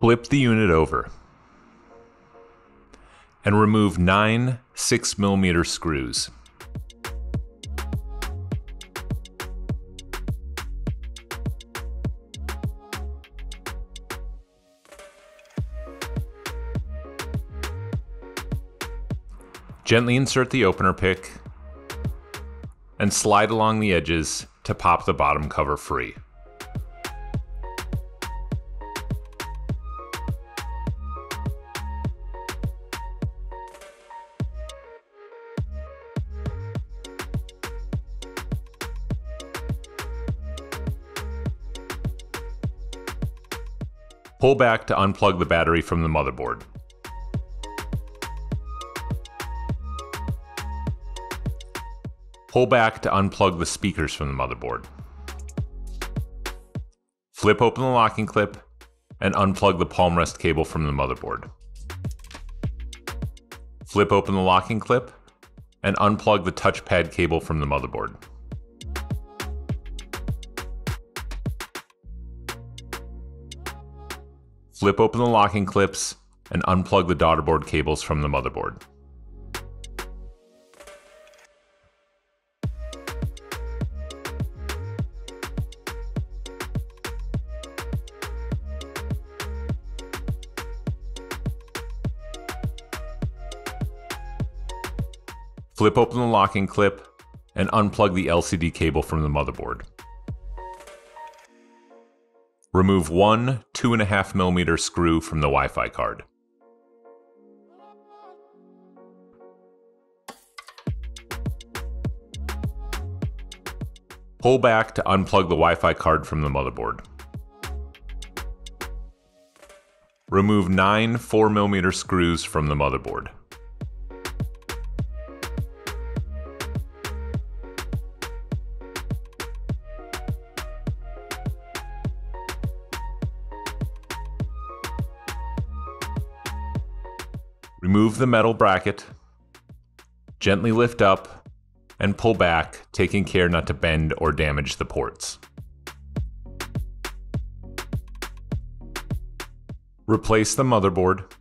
Flip the unit over and remove nine 6mm screws. Gently insert the opener pick and slide along the edges to pop the bottom cover free. Pull back to unplug the battery from the motherboard. Pull back to unplug the speakers from the motherboard. Flip open the locking clip and unplug the palm rest cable from the motherboard. Flip open the locking clip and unplug the touchpad cable from the motherboard. Flip open the locking clips and unplug the daughterboard cables from the motherboard. Flip open the locking clip and unplug the LCD cable from the motherboard. Remove one 2.5mm screw from the Wi Fi card. Pull back to unplug the Wi Fi card from the motherboard. Remove nine 4mm screws from the motherboard. Remove the metal bracket, gently lift up, and pull back, taking care not to bend or damage the ports. Replace the motherboard.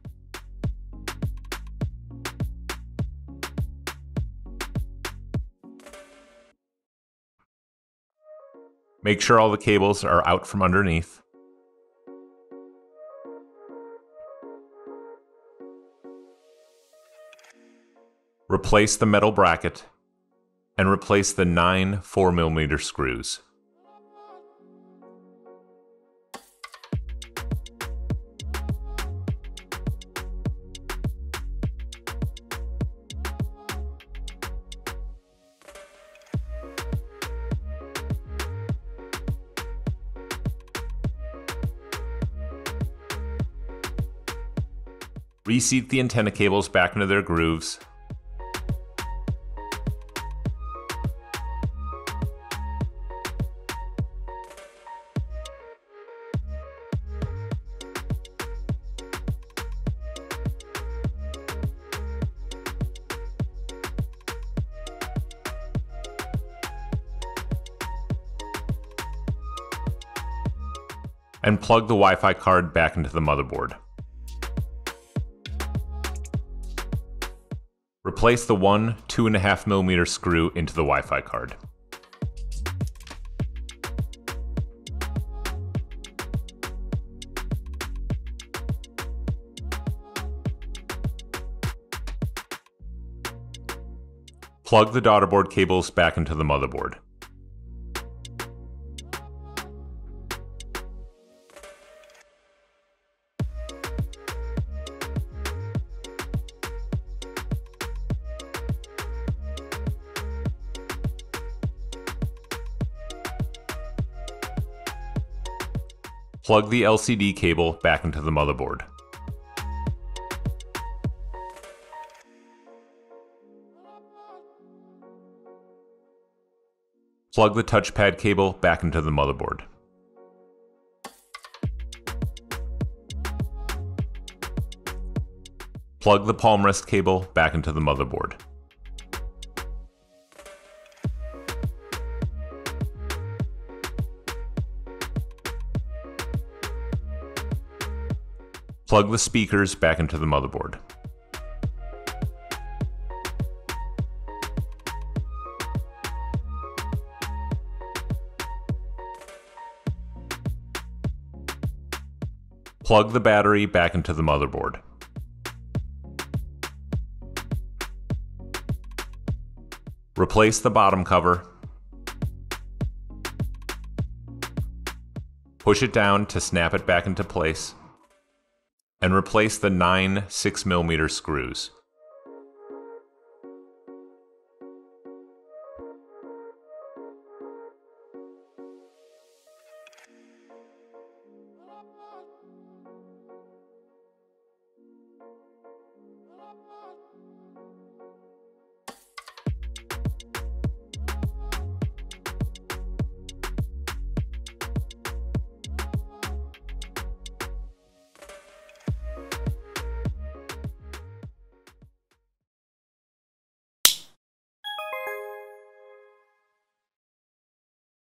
Make sure all the cables are out from underneath. Replace the metal bracket and replace the nine 4mm screws. Reseat the antenna cables back into their grooves and plug the Wi-Fi card back into the motherboard. Replace the one 2.5mm screw into the Wi-Fi card. Plug the daughterboard cables back into the motherboard. Plug the LCD cable back into the motherboard. Plug the touchpad cable back into the motherboard. Plug the palm rest cable back into the motherboard. Plug the speakers back into the motherboard. Plug the battery back into the motherboard. Replace the bottom cover. Push it down to snap it back into place. And replace the nine 6mm screws.